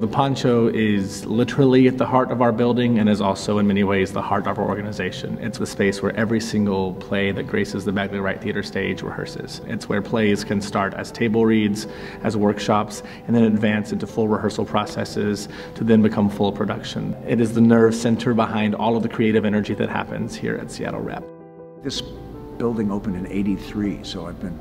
The Poncho is literally at the heart of our building and is also in many ways the heart of our organization. It's the space where every single play that graces the Bagley Wright Theater stage rehearses. It's where plays can start as table reads, as workshops, and then advance into full rehearsal processes to then become full production. It is the nerve center behind all of the creative energy that happens here at Seattle Rep. This building opened in 83, so I've been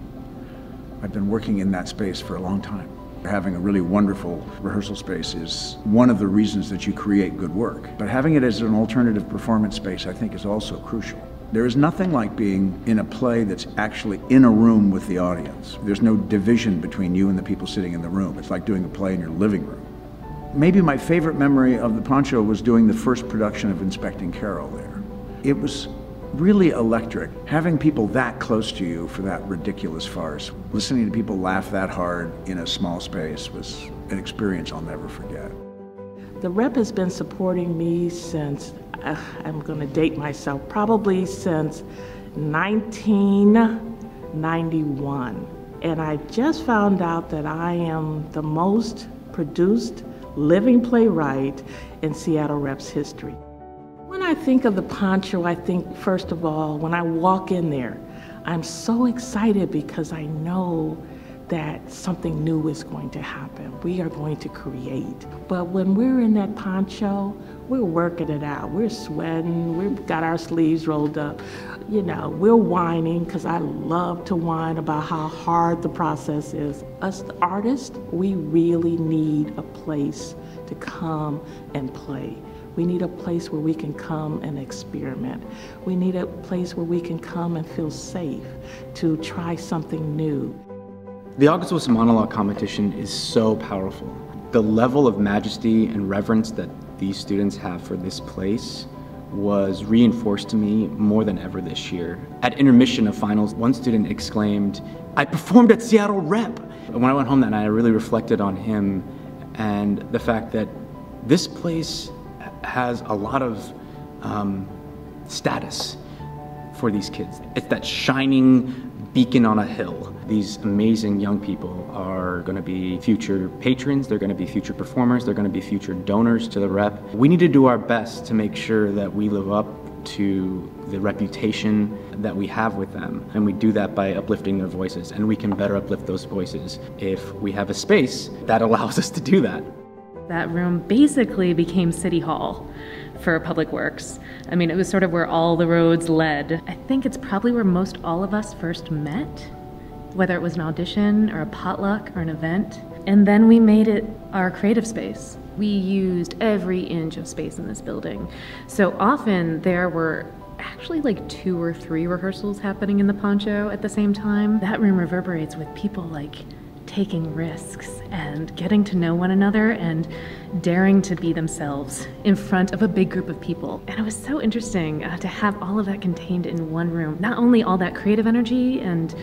I've been working in that space for a long time. Having a really wonderful rehearsal space is one of the reasons that you create good work. But having it as an alternative performance space, I think, is also crucial. There is nothing like being in a play that's actually in a room with the audience. There's no division between you and the people sitting in the room. It's like doing a play in your living room. Maybe my favorite memory of the Poncho was doing the first production of Inspecting Carol there. It was really electric. Having people that close to you for that ridiculous farce, listening to people laugh that hard in a small space was an experience I'll never forget. The rep has been supporting me since, uh, I'm going to date myself, probably since 1991. And I just found out that I am the most produced living playwright in Seattle Rep's history. When I think of the poncho, I think first of all, when I walk in there, I'm so excited because I know that something new is going to happen. We are going to create. But when we're in that poncho, we're working it out. We're sweating. We've got our sleeves rolled up. You know, we're whining because I love to whine about how hard the process is. Us the artists, we really need a place to come and play. We need a place where we can come and experiment. We need a place where we can come and feel safe to try something new. The August Wilson Monologue Competition is so powerful. The level of majesty and reverence that these students have for this place was reinforced to me more than ever this year. At intermission of finals, one student exclaimed, I performed at Seattle Rep. And When I went home that night, I really reflected on him and the fact that this place has a lot of um, status for these kids. It's that shining beacon on a hill. These amazing young people are going to be future patrons, they're going to be future performers, they're going to be future donors to the rep. We need to do our best to make sure that we live up to the reputation that we have with them. And we do that by uplifting their voices. And we can better uplift those voices if we have a space that allows us to do that. That room basically became City Hall for Public Works. I mean, it was sort of where all the roads led. I think it's probably where most all of us first met, whether it was an audition or a potluck or an event. And then we made it our creative space. We used every inch of space in this building. So often there were actually like two or three rehearsals happening in the poncho at the same time. That room reverberates with people like taking risks and getting to know one another and daring to be themselves in front of a big group of people. And it was so interesting uh, to have all of that contained in one room. Not only all that creative energy and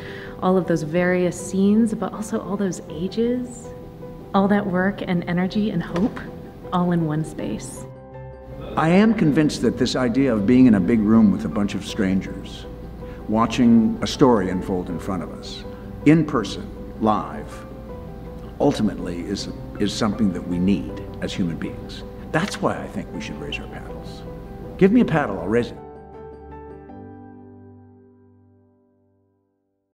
all of those various scenes, but also all those ages, all that work and energy and hope all in one space. I am convinced that this idea of being in a big room with a bunch of strangers, watching a story unfold in front of us, in person, live, ultimately is, is something that we need as human beings. That's why I think we should raise our paddles. Give me a paddle, I'll raise it.